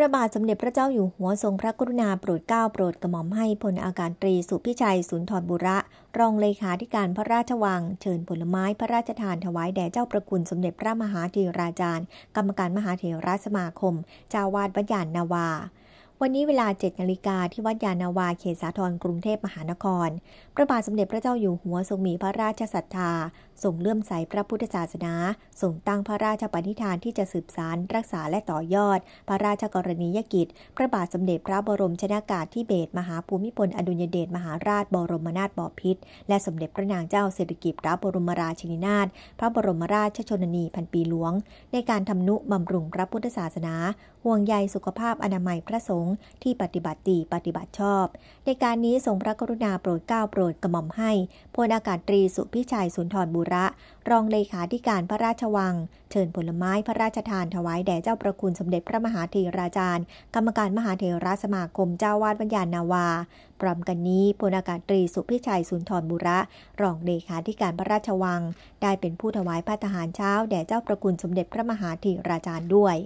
พระบาทสมเด็จพระเจ้าอยู่หัวทรงพระกรุณาโปรดเกล้าโปรดกระหม่อมให้พลอากาศตรีสุพิชัยสุนทรบุระ รองเลขาธิการพระราชวัง เชิญผลไม้พระราชทานถวายแด่เจ้าประคุณสมเด็จพระมหาเถราจารย์ กรรมการมหาเถรสมาคมเจ้าวาดวัดยานนาวา วันนี้เวลา 7 นาฬิกาที่วัดยานาวาเขตสาทรกรุงเทพมหานคร พระบาทสมเด็จพระเจ้าอยู่หัวทรงมีพระราชศรัทธา ทรงเลื่อมใสพระพุทธศาสนาทรงตั้งพระราชปณิธานที่จะสืบสารรักษาและต่อยอด พระราชกรณียกิจ พระบาทสมเด็จพระบรมชนากาศที่เบศมหาภูมิพลอดุลยเดชมหาราชบรมนาถบพิตรและสมเด็จพระนางเจ้าสิริกิติ์พระบรมราชินีนาถพระบรมราชชนนีพันปีหลวง ในการทำนุบำรุงพระพุทธศาสนา ห่วงใยสุขภาพอนามัยพระสงฆ์ที่ปฏิบัติดีปฏิบัติชอบ ในการนี้ทรงพระกรุณาโปรดเกล้าโปรดกระหม่อมให้พลอากาศตรีสุพิชัยสุนทรบุระ รองเลขาธิการพระราชวัง เชิญผลไม้พระราชทานถวายแด่เจ้าประคุณสมเด็จพระมหาเทราจารย์ กรรมการมหาเทรสมาคมเจ้าวาดวัญญานาวา พร้อมกันนี้พลอากาศตรีสุพิชัยสุนทรบุระ รองเลขาธิการพระราชวัง ได้เป็นผู้ถวายพระทหารเช้าแด่เจ้าประคุณสมเด็จพระมหาเทราจารย์ด้วย